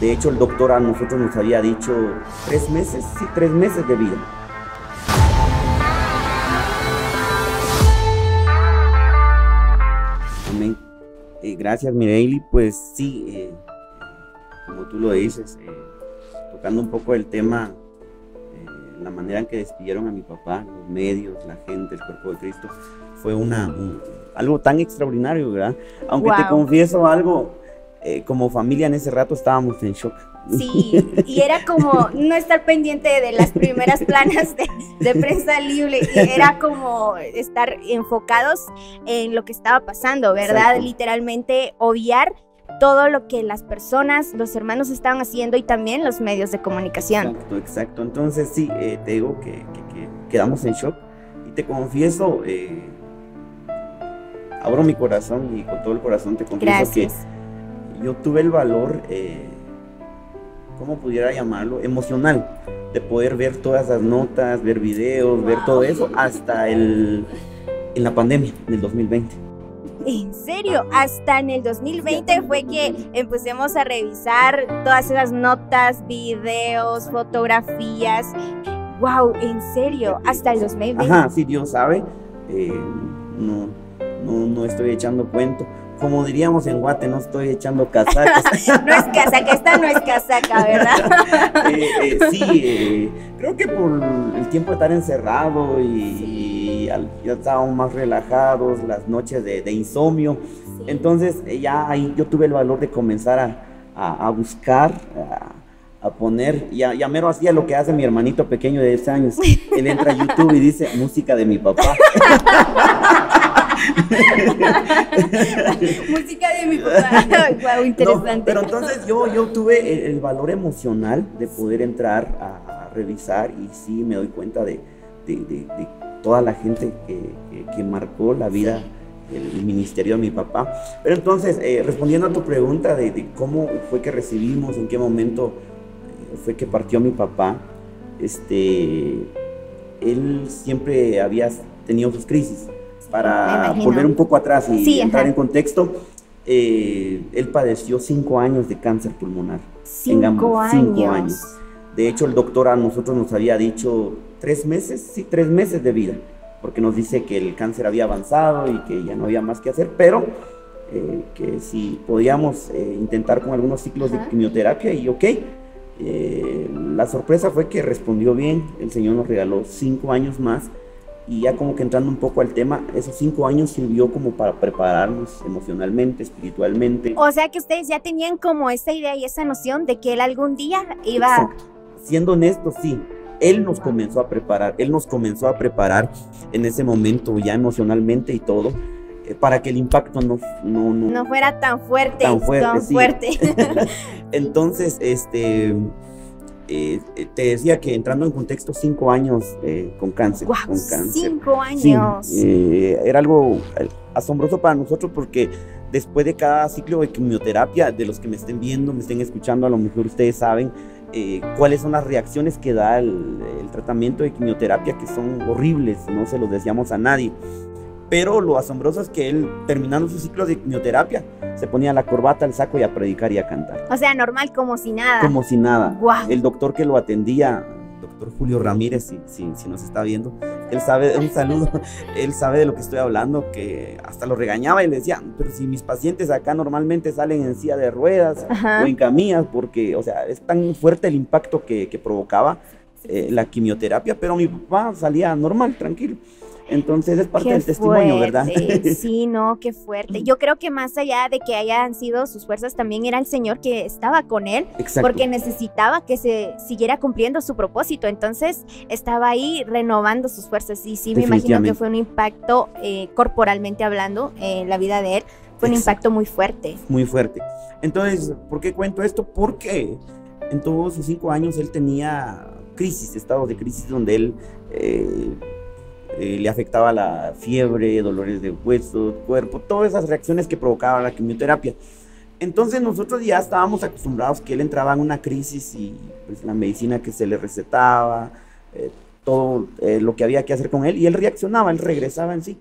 De hecho, el doctor a nosotros nos había dicho tres meses, sí, tres meses de vida. Amén. Eh, gracias, Mireili. Pues sí, eh, como tú lo dices, eh, tocando un poco el tema, la manera en que despidieron a mi papá, los medios, la gente, el cuerpo de Cristo, fue una, algo tan extraordinario, ¿verdad? Aunque te confieso algo, como familia en ese rato estábamos en shock. Sí, y era como no estar pendiente de las primeras planas de, prensa libre, era como estar enfocados en lo que estaba pasando, ¿verdad? Literalmente obviar todo lo que las personas, los hermanos estaban haciendo y también los medios de comunicación. Exacto, exacto. Entonces sí, eh, te digo que, quedamos en shock y te confieso, eh, abro mi corazón y con todo el corazón te confieso que yo tuve el valor... Eh, ¿cómo pudiera llamarlo? Emocional, de poder ver todas las notas, ver videos, ver todo eso, hasta el, en la pandemia del 2020. ¿En serio? Hasta en el 2020 fue que empecemos a revisar todas esas notas, videos, fotografías. ¡Wow! ¿En serio? Hasta el 2020. Ajá, sí, Dios sabe. Eh, no, no, no estoy echando cuento como diríamos en Guate, no estoy echando casacas. no es casaca, esta no es casaca, ¿verdad? Eh, eh, sí, eh, creo que por el tiempo de estar encerrado y, ya estábamos más relajados, las noches de, insomnio. Entonces ya ahí yo tuve el valor de comenzar a, buscar, a, poner, ya, ya mero hacía lo que hace mi hermanito pequeño de 10 años. Él entra a YouTube y dice música de mi papá. Música de mi papá. interesante. pero entonces yo, yo tuve el, valor emocional de poder entrar a, revisar y sí me doy cuenta de, toda la gente que, marcó la vida el ministerio de mi papá. Pero entonces, eh, respondiendo a tu pregunta de, cómo fue que recibimos, en qué momento eh, fue que partió mi papá, este, él siempre había tenido sus crisis para volver un poco atrás y entrar en contexto, eh, él padeció cinco años de cáncer pulmonar. Cinco años. De hecho, el doctor a nosotros nos había dicho tres meses, sí, tres meses de vida, porque nos dice que el cáncer había avanzado y que ya no había más que hacer, pero eh, que si podíamos eh, intentar con algunos ciclos de quimioterapia y ok. la sorpresa fue que respondió bien, el Señor nos regaló cinco años más y ya como que entrando un poco al tema, esos cinco años sirvió como para prepararnos emocionalmente, espiritualmente. O sea que ustedes ya tenían como esa idea y esa noción de que él algún día iba... Exacto. Siendo honesto, sí. Él nos comenzó a preparar, él nos comenzó a preparar en ese momento ya emocionalmente y todo, eh, para que el impacto no, no, no, fuera tan fuerte. Tan fuerte. fuerte. Entonces, este, eh, eh, te decía que entrando en contexto, cinco años eh, con cáncer. con cáncer. Cinco años. era algo asombroso para nosotros porque después de cada ciclo de quimioterapia, de los que me estén viendo, me estén escuchando, a lo mejor ustedes saben cuáles son las reacciones que da el, el, tratamiento de quimioterapia, que son horribles, no se los decíamos a nadie. Pero lo asombroso es que él, terminando su ciclo de quimioterapia, se ponía la corbata, el saco y a predicar y a cantar. O sea, normal, como si nada. Como si nada. El doctor que lo atendía, doctor Julio Ramírez, si, si, nos está viendo, él sabe, un saludo, él sabe de lo que estoy hablando, que hasta lo regañaba y le decía, pero si mis pacientes acá normalmente salen en silla de ruedas o en camillas, porque, o sea, es tan fuerte el impacto que, provocaba eh, la quimioterapia, pero mi papá salía normal, tranquilo. Entonces es parte del testimonio, ¿verdad? Sí, no, qué fuerte. Yo creo que más allá de que hayan sido sus fuerzas, también era el Señor que estaba con él, porque necesitaba que se siguiera cumpliendo su propósito. Entonces estaba ahí renovando sus fuerzas. Y sí, me imagino que fue un impacto eh, corporalmente hablando en la vida de él. Fue un impacto muy fuerte. Muy fuerte. Entonces, ¿por qué cuento esto? Porque en todos sus cinco años él tenía crisis, estados de crisis donde él eh, eh, le afectaba la fiebre, dolores de hueso, cuerpo, todas esas reacciones que provocaba la quimioterapia. Entonces nosotros ya estábamos acostumbrados que él entraba en una crisis y pues, la medicina que se le recetaba, eh, todo lo que había que hacer con él, y él reaccionaba, él regresaba en sí.